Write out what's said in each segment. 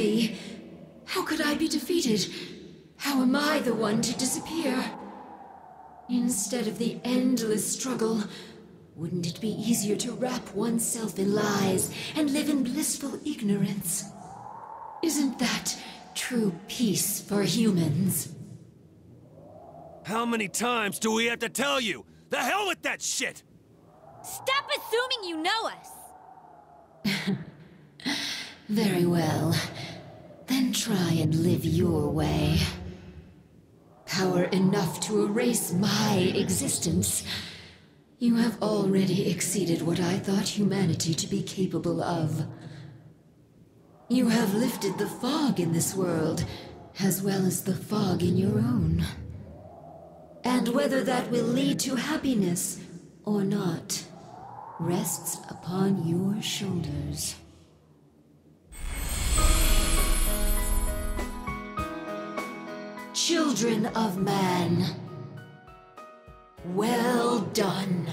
be? How could I be defeated? How am I the one to disappear? Instead of the endless struggle, wouldn't it be easier to wrap oneself in lies and live in blissful ignorance? Isn't that true peace for humans? How many times do we have to tell you? The hell with that shit! Stop assuming you know us! Very well. Then try and live your way. Power enough to erase my existence. You have already exceeded what I thought humanity to be capable of. You have lifted the fog in this world, as well as the fog in your own. And whether that will lead to happiness or not rests upon your shoulders. Children of man, well done.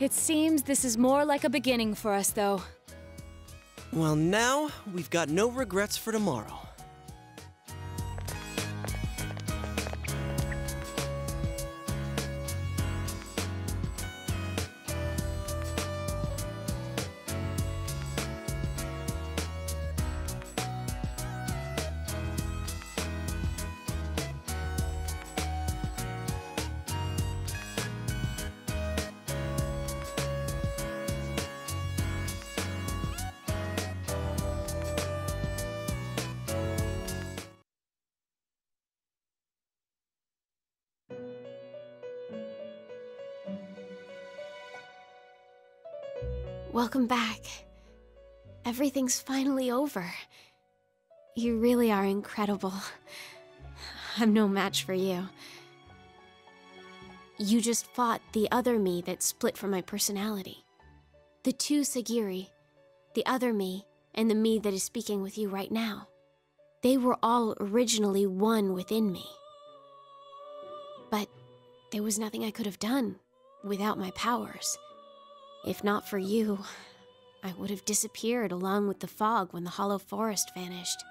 It seems this is more like a beginning for us, though. Well, now we've got no regrets for tomorrow. Welcome back. Everything's finally over. You really are incredible. I'm no match for you. You just fought the other me that split from my personality. The two Sagiri, the other me, and the me that is speaking with you right now. They were all originally one within me. But there was nothing I could have done without my powers. If not for you, I would have disappeared along with the fog when the hollow forest vanished.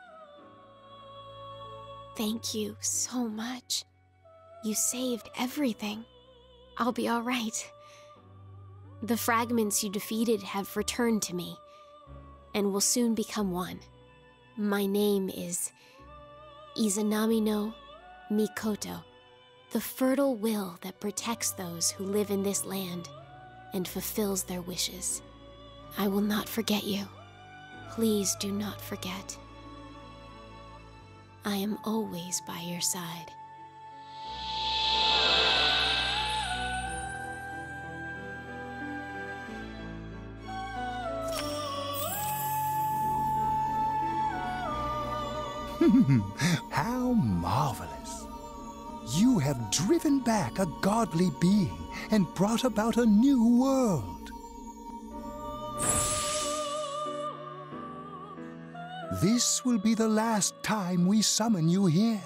Thank you so much. You saved everything. I'll be all right. The fragments you defeated have returned to me and will soon become one. My name is Izanami no Mikoto, the fertile will that protects those who live in this land and fulfills their wishes. I will not forget you. Please do not forget. I am always by your side. How marvelous! You have driven back a godly being and brought about a new world. This will be the last time we summon you here.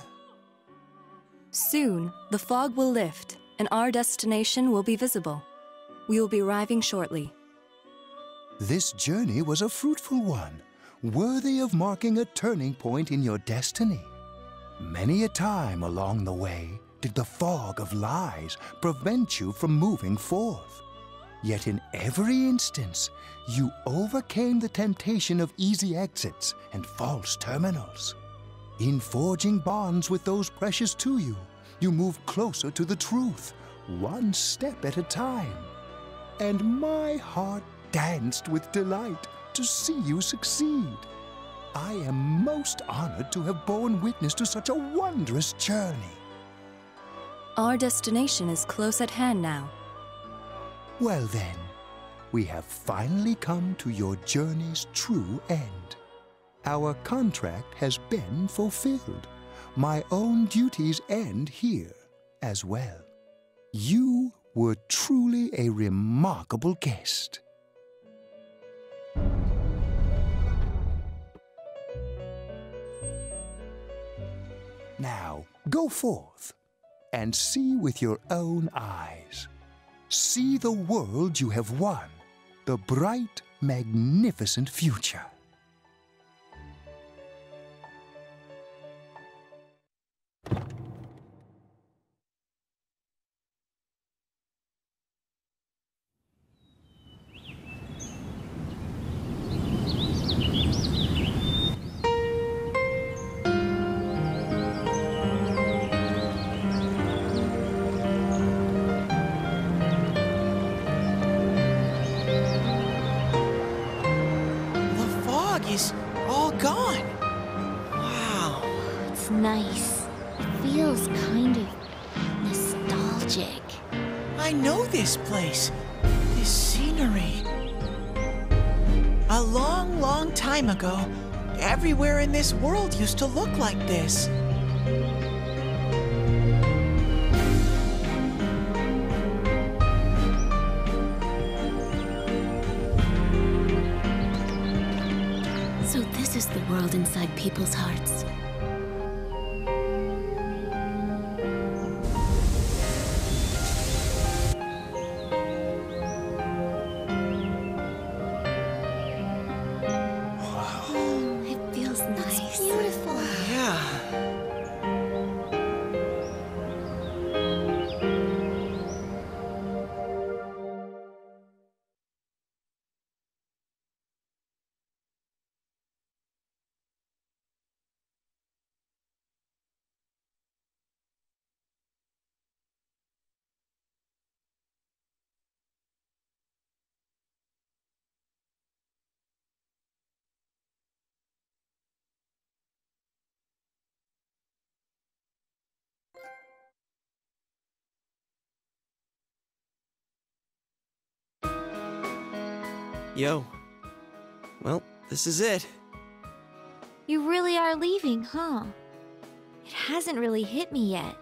Soon, the fog will lift, and our destination will be visible. We will be arriving shortly. This journey was a fruitful one, worthy of marking a turning point in your destiny. Many a time along the way did the fog of lies prevent you from moving forth. Yet in every instance, you overcame the temptation of easy exits and false terminals. In forging bonds with those precious to you, you moved closer to the truth, one step at a time. And my heart danced with delight to see you succeed. I am most honored to have borne witness to such a wondrous journey. Our destination is close at hand now. Well then, we have finally come to your journey's true end. Our contract has been fulfilled. my own duties end here as well. You were truly a remarkable guest. Now, go forth and see with your own eyes. See the world you have won, the bright, magnificent future. Nice. It feels kind of nostalgic. I know this place. This scenery. A long, long time ago, everywhere in this world used to look like this. So this is the world inside people's hearts. Yo. Well, this is it. You really are leaving, huh? It hasn't really hit me yet.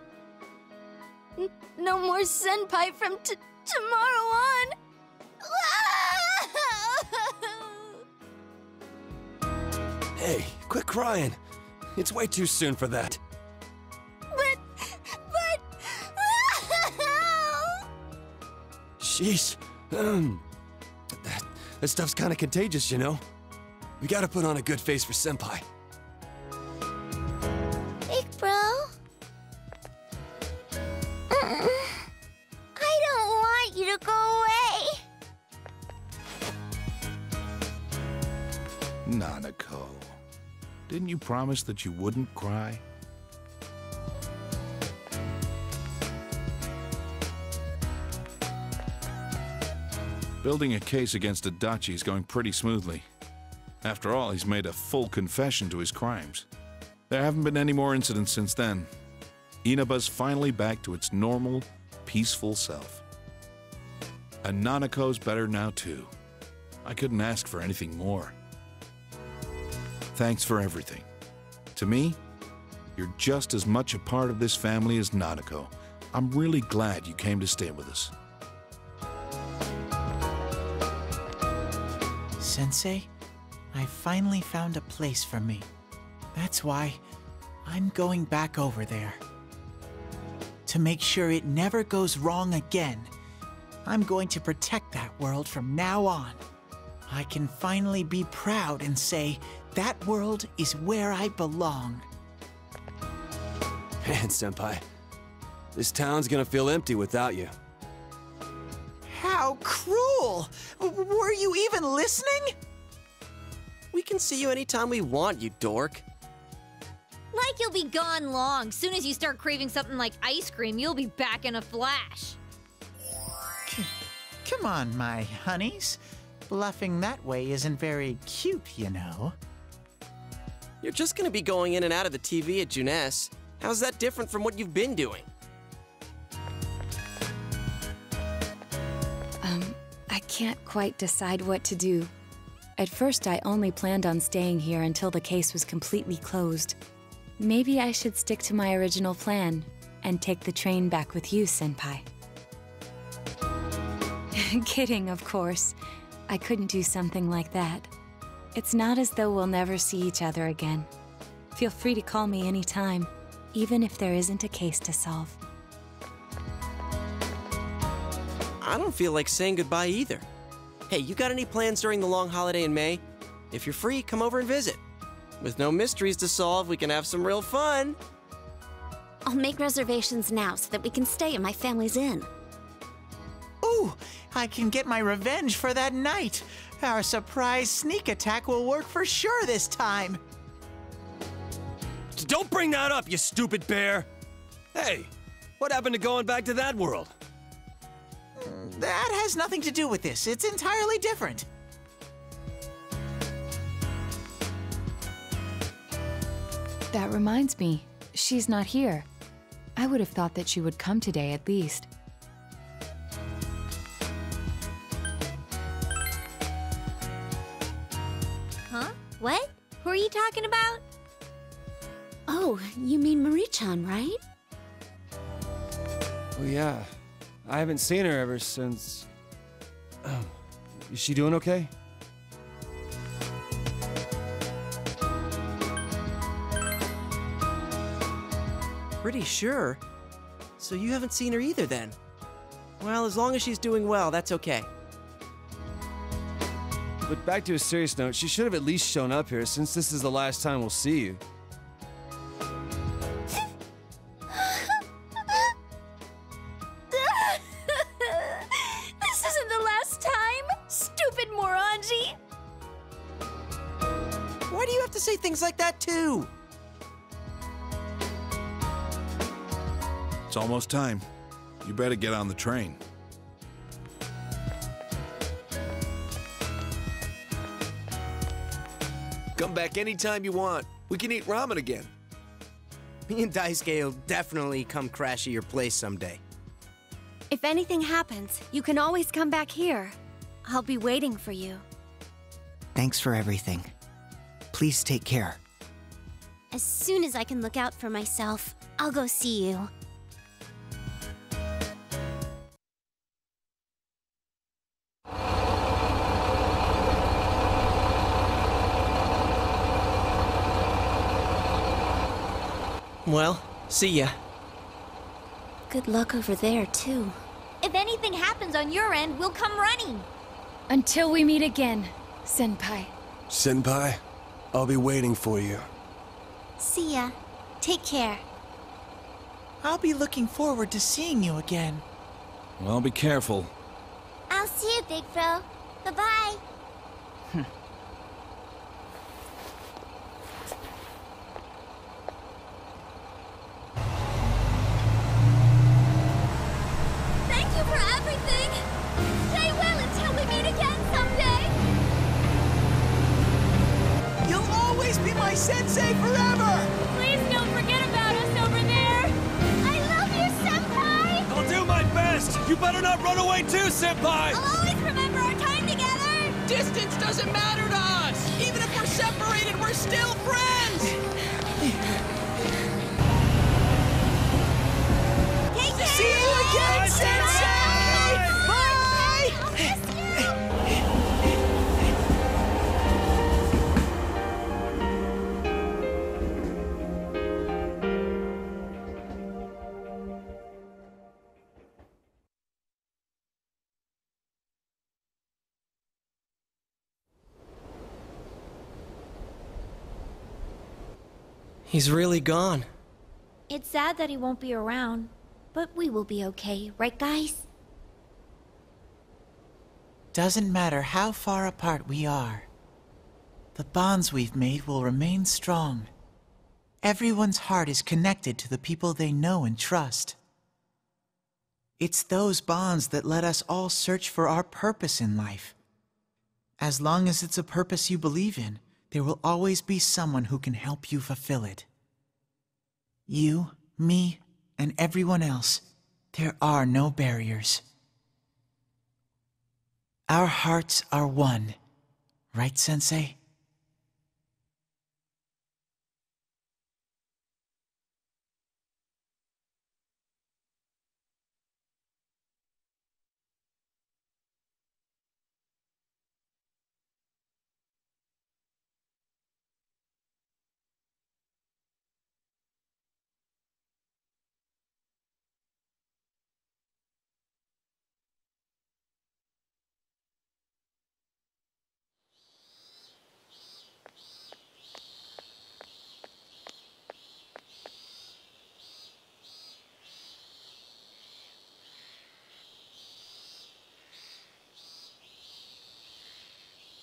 N- no more senpai from t- tomorrow on. Hey, quit crying. It's way too soon for that. but, but. Sheesh. That, that stuff's kind of contagious, you know? We gotta put on a good face for Senpai. Big bro. Mm-mm. I don't want you to go away. Nanako, didn't you promise that you wouldn't cry? Building a case against Adachi is going pretty smoothly. After all, he's made a full confession to his crimes. There haven't been any more incidents since then. Inaba's finally back to its normal, peaceful self. And Nanako's better now, too. I couldn't ask for anything more. Thanks for everything. To me, you're just as much a part of this family as Nanako. I'm really glad you came to stay with us. Sensei, I finally found a place for me. That's why I'm going back over there. To make sure it never goes wrong again, I'm going to protect that world from now on. I can finally be proud and say that world is where I belong. Man, Senpai. This town's gonna feel empty without you. How cruel! W- were you even listening? We can see you anytime we want, you dork. Like you'll be gone long. Soon as you start craving something like ice cream, you'll be back in a flash. Come on, my honeys. Bluffing that way isn't very cute, you know. You're just gonna be going in and out of the TV at Junes. How's that different from what you've been doing? Can't quite decide what to do. At first, I only planned on staying here until the case was completely closed. Maybe I should stick to my original plan and take the train back with you, Senpai. Kidding, of course. I couldn't do something like that. It's not as though we'll never see each other again. Feel free to call me anytime, even if there isn't a case to solve. I don't feel like saying goodbye either. Hey, you got any plans during the long holiday in May? If you're free, come over and visit. With no mysteries to solve, we can have some real fun. I'll make reservations now so that we can stay at my family's inn. Ooh, I can get my revenge for that night. Our surprise sneak attack will work for sure this time. Don't bring that up, you stupid bear! Hey, what happened to going back to that world? That has nothing to do with this. It's entirely different. That reminds me, she's not here. I would have thought that she would come today at least. Huh? What? Who are you talking about? Oh, you mean Marie-chan, right? Oh, yeah. I haven't seen her ever since. Is she doing okay? Pretty sure. So you haven't seen her either then? Well, as long as she's doing well, that's okay. But back to a serious note, she should have at least shown up here since this is the last time we'll see you. Things like that too? It's almost time. You better get on the train. Come back anytime you want. We can eat ramen again. Me and Daisuke will definitely come crash at your place someday. If anything happens, you can always come back here. I'll be waiting for you. Thanks for everything. Please take care. As soon as I can look out for myself, I'll go see you. Well, see ya. Good luck over there, too. If anything happens on your end, we'll come running. Until we meet again, Senpai. Senpai, I'll be waiting for you. See ya. Take care. I'll be looking forward to seeing you again. Well, be careful. I'll see you, Big Bro. Bye-bye. He's really gone. It's sad that he won't be around, but we will be okay, right guys? Doesn't matter how far apart we are. The bonds we've made will remain strong. Everyone's heart is connected to the people they know and trust. It's those bonds that let us all search for our purpose in life. As long as it's a purpose you believe in, there will always be someone who can help you fulfill it. You, me, and everyone else, there are no barriers. Our hearts are one, right, Sensei?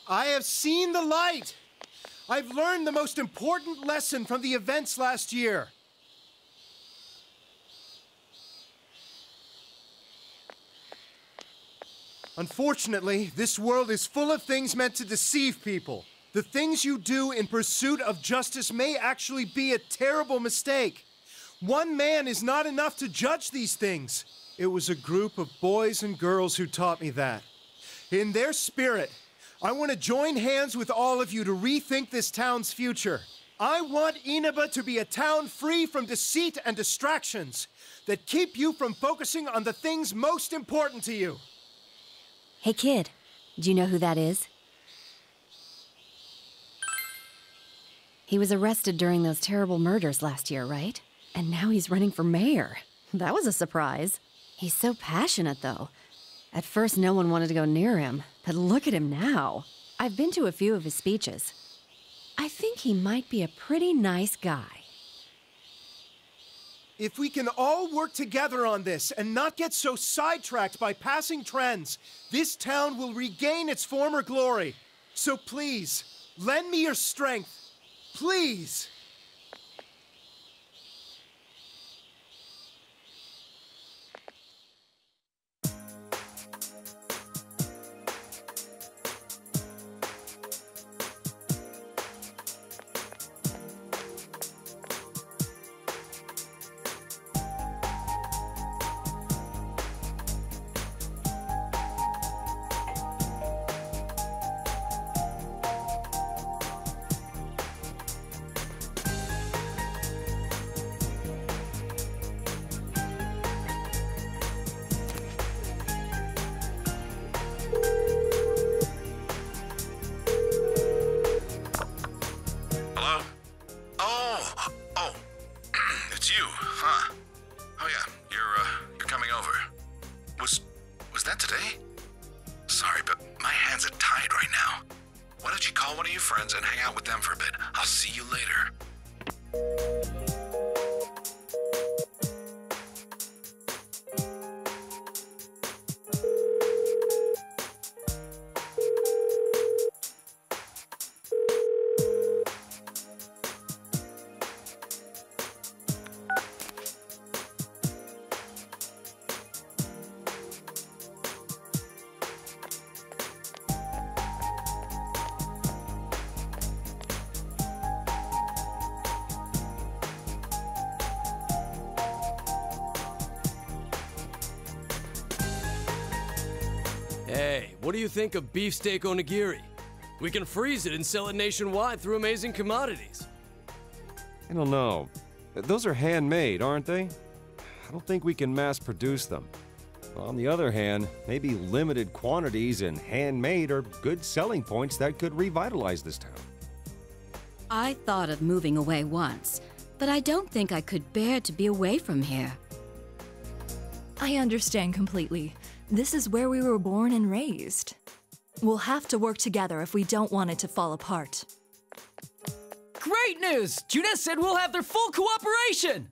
I have seen the light. I've learned the most important lesson from the events last year. Unfortunately, this world is full of things meant to deceive people. The things you do in pursuit of justice may actually be a terrible mistake. One man is not enough to judge these things. It was a group of boys and girls who taught me that. In their spirit, I want to join hands with all of you to rethink this town's future. I want Inaba to be a town free from deceit and distractions that keep you from focusing on the things most important to you. Hey, kid, do you know who that is? He was arrested during those terrible murders last year, right? And now he's running for mayor. That was a surprise. He's so passionate, though. At first, no one wanted to go near him, but look at him now. I've been to a few of his speeches. I think he might be a pretty nice guy. If we can all work together on this and not get so sidetracked by passing trends, this town will regain its former glory. So please, lend me your strength. Please. Today? Sorry, but my hands are tied right now. Why don't you call one of your friends and hang out with them for a bit? I'll see you later. Think of beefsteak onigiri? We can freeze it and sell it nationwide through amazing commodities. I don't know. Those are handmade, aren't they? I don't think we can mass produce them. On the other hand, maybe limited quantities and handmade are good selling points that could revitalize this town. I thought of moving away once, but I don't think I could bear to be away from here. I understand completely. This is where we were born and raised. We'll have to work together if we don't want it to fall apart. Great news! Junes said we'll have their full cooperation!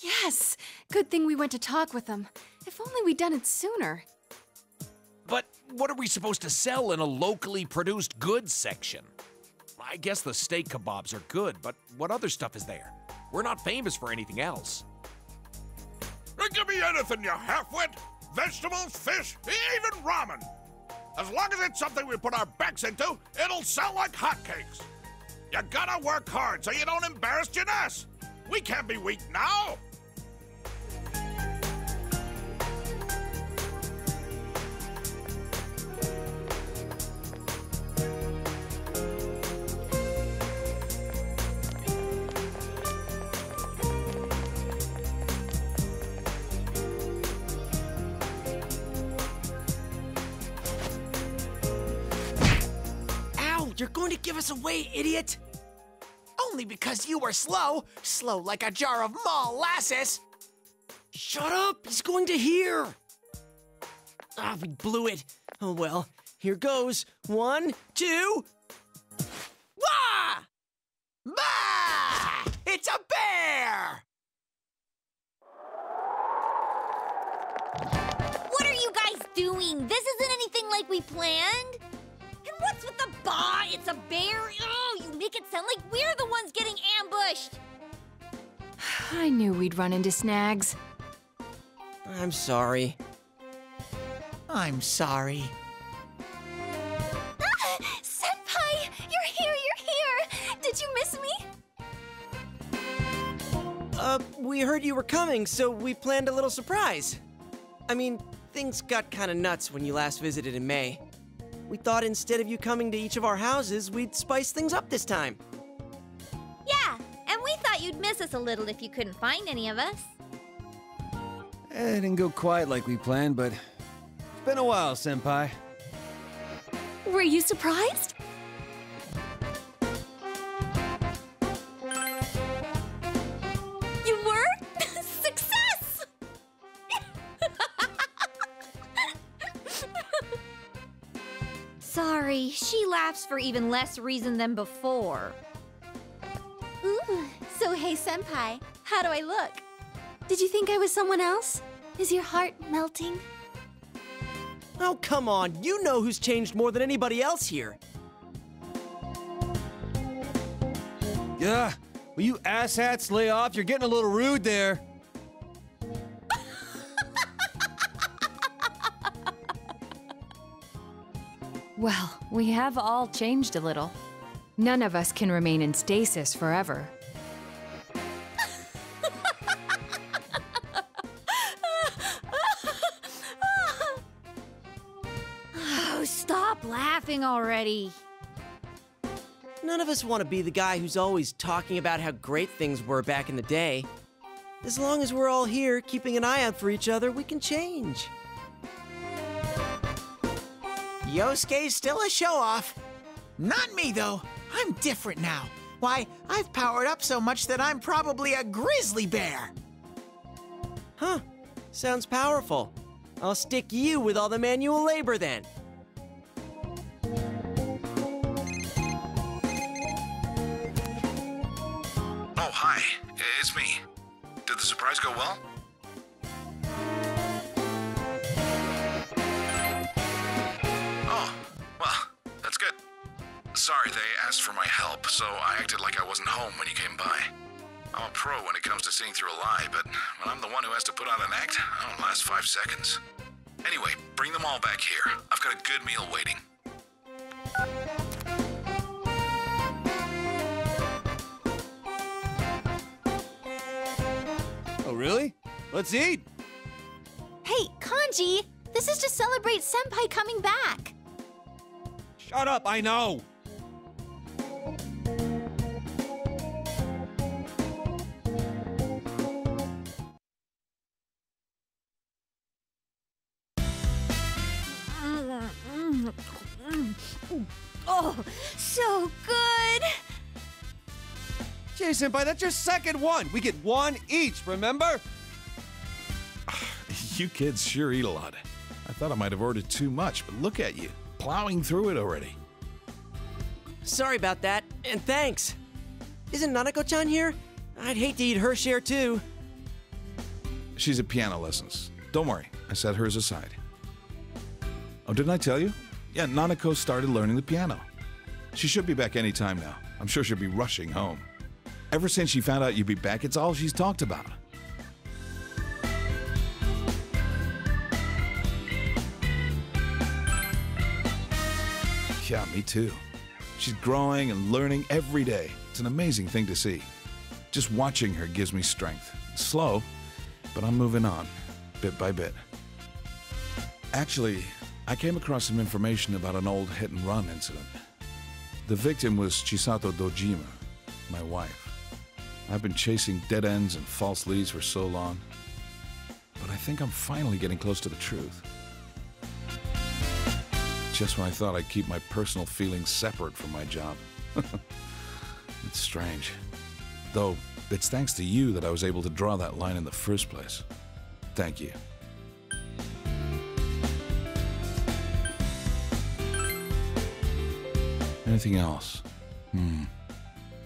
Yes! Good thing we went to talk with them. If only we'd done it sooner. But what are we supposed to sell in a locally produced goods section? I guess the steak kebabs are good, but what other stuff is there? We're not famous for anything else. Give me anything, you half-wit! Vegetables, fish, even ramen! As long as it's something we put our backs into, it'll sell like hotcakes! You gotta work hard so you don't embarrass Junes! We can't be weak now! You're going to give us away, idiot! Only because you were slow, slow like a jar of molasses. Shut up! He's going to hear! Ah, we blew it. Oh well, here goes. One, two. Wah! Bah! It's a bear! What are you guys doing? This isn't anything like we planned. Bah? It's a bear. Oh, you make it sound like we're the ones getting ambushed. I knew we'd run into snags. I'm sorry. I'm sorry. Ah, Senpai, you're here, you're here. Did you miss me? Uh, we heard you were coming, so we planned a little surprise. I mean, things got kinda nuts when you last visited in May. We thought instead of you coming to each of our houses, we'd spice things up this time. Yeah, and we thought you'd miss us a little if you couldn't find any of us. Eh, It didn't go quite like we planned, but it's been a while, Senpai. Were you surprised? Sorry, she laughs for even less reason than before. Ooh, so hey, Senpai, how do I look? Did you think I was someone else? Is your heart melting? Oh, come on. You know who's changed more than anybody else here. Yeah, will you asshats lay off? You're getting a little rude there. We have all changed a little. None of us can remain in stasis forever. Oh, stop laughing already. None of us want to be the guy who's always talking about how great things were back in the day. As long as we're all here keeping an eye out for each other, we can change. Yosuke's still a show off. Not me, though. I'm different now. Why, I've powered up so much that I'm probably a grizzly bear. Huh. Sounds powerful. I'll stick you with all the manual labor then. Oh, hi. It's me. Did the surprise go well? Sorry, they asked for my help, so I acted like I wasn't home when you came by. I'm a pro when it comes to seeing through a lie, but when I'm the one who has to put on an act, I don't last five seconds. Anyway, bring them all back here. I've got a good meal waiting. Oh, really? Let's eat. Hey, Kanji, this is to celebrate Senpai coming back. Shut up, I know. Oh, so good. Jason, Senpai, that's your second one. We get one each, remember? You kids sure eat a lot. I thought I might have ordered too much, but look at you, plowing through it already. Sorry about that, and thanks. Isn't Nanako-chan here? I'd hate to eat her share too. She's at piano lessons. Don't worry, I set hers aside. Oh, didn't I tell you? Yeah, Nanako started learning the piano. She should be back any time now. I'm sure she'll be rushing home. Ever since she found out you'd be back, it's all she's talked about. Yeah, me too. She's growing and learning every day. It's an amazing thing to see. Just watching her gives me strength. It's slow, but I'm moving on, bit by bit. Actually, I came across some information about an old hit and run incident. The victim was Chisato Dojima, my wife. I've been chasing dead ends and false leads for so long, but I think I'm finally getting close to the truth. Just when I thought I'd keep my personal feelings separate from my job. it's strange. Though, it's thanks to you that I was able to draw that line in the first place. Thank you. Anything else? Hmm.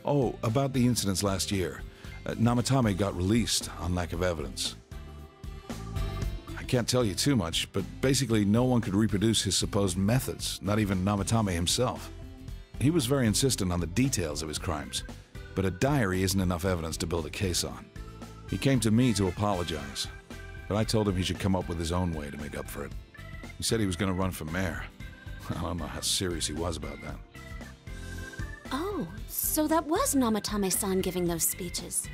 Oh, about the incidents last year. Uh, Namatame got released on lack of evidence. I can't tell you too much, but basically no one could reproduce his supposed methods, not even Namatame himself. He was very insistent on the details of his crimes, but a diary isn't enough evidence to build a case on. He came to me to apologize, but I told him he should come up with his own way to make up for it. He said he was going to run for mayor. I don't know how serious he was about that. Oh, so that was Namatame-san giving those speeches.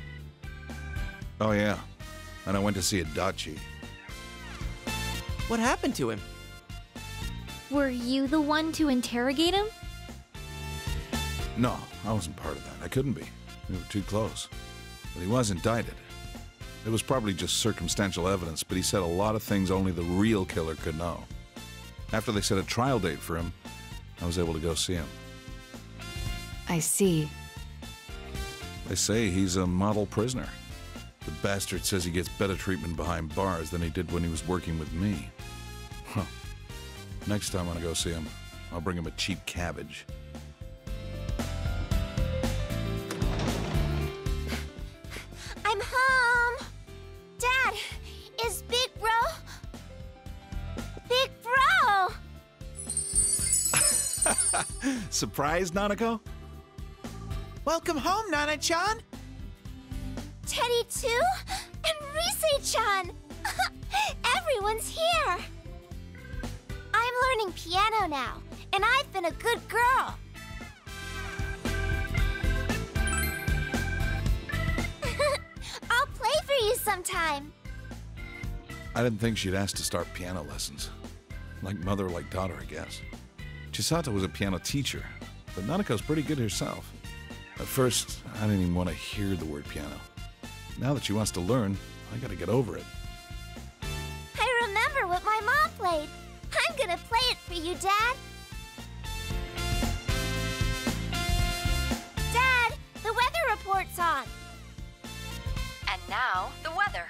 Oh, yeah. And I went to see Adachi. What happened to him? Were you the one to interrogate him? No, I wasn't part of that. I couldn't be. We were too close. But he was indicted. It was probably just circumstantial evidence, but he said a lot of things only the real killer could know. After they set a trial date for him, I was able to go see him. I see. They say he's a model prisoner. The bastard says he gets better treatment behind bars than he did when he was working with me. Huh. Next time when I go see him, I'll bring him a cheap cabbage. I'm home! Dad, is Big Bro... Big Bro! Surprised, Nanako? Welcome home, Nana-chan! Teddie too? And Rise-chan! Everyone's here! I'm learning piano now, and I've been a good girl. I'll play for you sometime. I didn't think she'd ask to start piano lessons. Like mother, like daughter, I guess. Chisato was a piano teacher, but Nanako's pretty good herself. At first, I didn't even want to hear the word piano. Now that she wants to learn, I gotta get over it. I remember what my mom played. I'm gonna play it for you, Dad. Dad, the weather report's on. And now, the weather.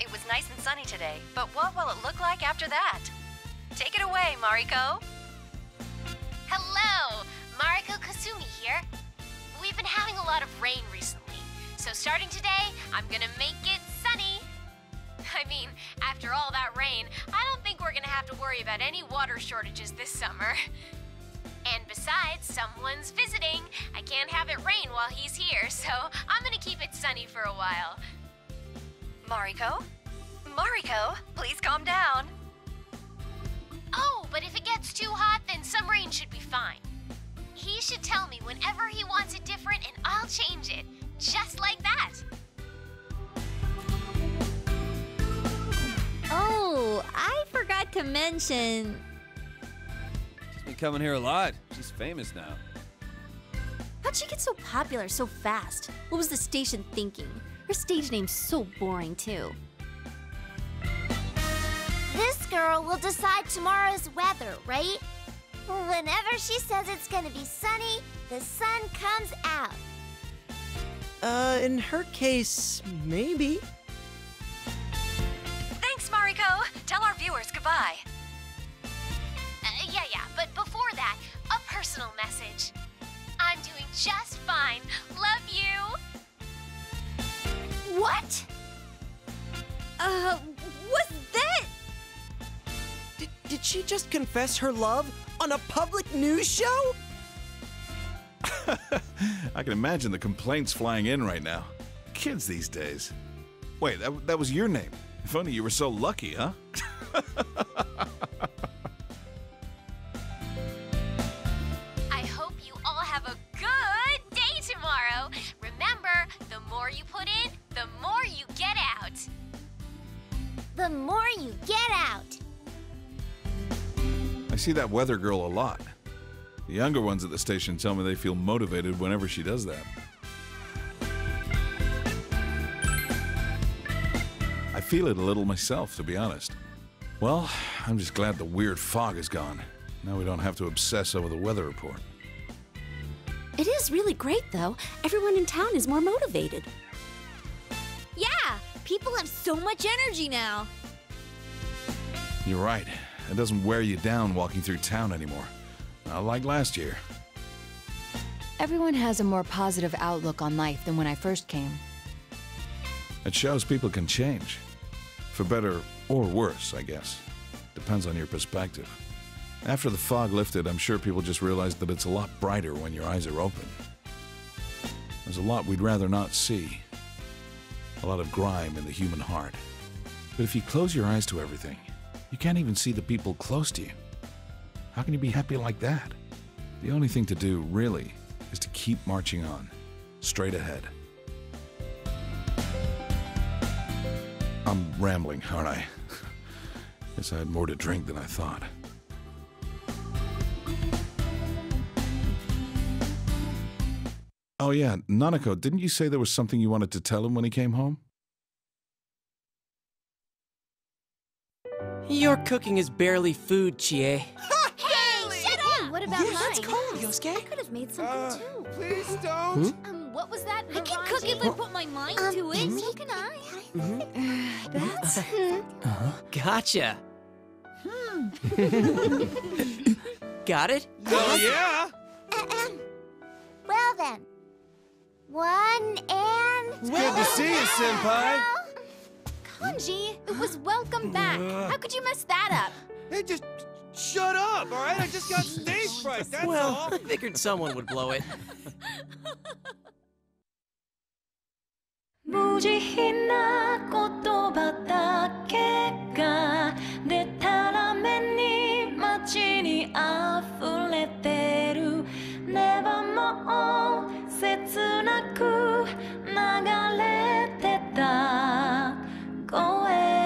It was nice and sunny today, but what will it look like after that? Take it away, Mariko. Hello, Mariko Kusumi here. We've been having a lot of rain recently, so starting today, I'm gonna make it sunny. I mean, after all that rain, I don't think we're gonna have to worry about any water shortages this summer. And besides, someone's visiting. I can't have it rain while he's here, so I'm gonna keep it sunny for a while. Mariko? Mariko, please calm down. Oh, but if it gets too hot, then some rain should be fine. He should tell me whenever he wants it different, and I'll change it. Just like that. Oh, I forgot to mention. She's been coming here a lot. She's famous now. How'd she get so popular so fast? What was the station thinking? Her stage name's so boring, too. This girl will decide tomorrow's weather, right? Whenever she says it's gonna be sunny, the sun comes out. Uh, in her case, maybe. Thanks, Mariko. Tell our viewers goodbye. Uh, yeah, yeah, but before that, a personal message. I'm doing just fine. Love you. What? Uh, what's that? Did, did she just confess her love on a public news show? I can imagine the complaints flying in right now. Kids these days. Wait, that, that was your name. If only you were so lucky, huh? see that weather girl a lot. The younger ones at the station tell me they feel motivated whenever she does that. I feel it a little myself, to be honest. Well, I'm just glad the weird fog is gone. Now we don't have to obsess over the weather report. It is really great, though. Everyone in town is more motivated. Yeah, people have so much energy now. You're right. It doesn't wear you down walking through town anymore. Not like last year. Everyone has a more positive outlook on life than when I first came. It shows people can change. For better Or worse, I guess. Depends on your perspective. After the fog lifted, I'm sure people just realized that it's a lot brighter when your eyes are open. There's a lot we'd rather not see. A lot of grime in the human heart. But if you close your eyes to everything, you can't even see the people close to you. How can you be happy like that? The only thing to do, really, is to keep marching on, straight ahead. I'm rambling, aren't I? Guess I had more to drink than I thought. Oh yeah, Nanako, didn't you say there was something you wanted to tell him when he came home? Your cooking is barely food, Chie. Hey, shut up! What about Yeah, mine? let's go, Yosuke. I could have made something uh, too. Please hmm? don't. Um, hmm? what was that? I can cook if I put my mind Um, to it. Hmm? so can I. That's. Uh-huh. Gotcha. Got it? Hell yeah! Uh-uh. Well then. One and. It's good to see you, Senpai. Kanji, it was welcome back. How could you mess that up? Hey, just shut up, all right? I just got stage fright, that's well, all. Well, I figured someone would blow it. Go away.